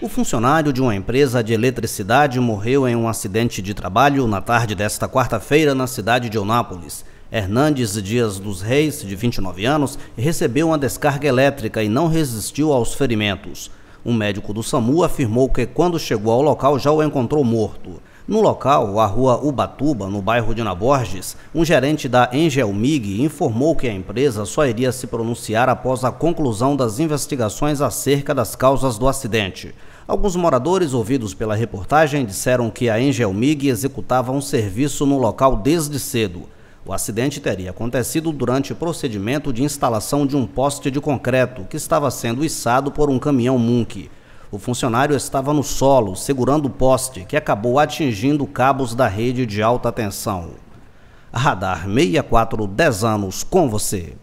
O funcionário de uma empresa de eletricidade morreu em um acidente de trabalho na tarde desta quarta-feira na cidade de Eunápolis. Hernandes Dias dos Reis, de 29 anos, recebeu uma descarga elétrica e não resistiu aos ferimentos. Um médico do SAMU afirmou que quando chegou ao local já o encontrou morto. No local, a rua Ubatuba, no bairro de Naborges, um gerente da Engelmig informou que a empresa só iria se pronunciar após a conclusão das investigações acerca das causas do acidente. Alguns moradores ouvidos pela reportagem disseram que a Engelmig executava um serviço no local desde cedo. O acidente teria acontecido durante o procedimento de instalação de um poste de concreto que estava sendo içado por um caminhão Munk. O funcionário estava no solo, segurando o poste, que acabou atingindo cabos da rede de alta tensão. Radar 64, 10 anos com você.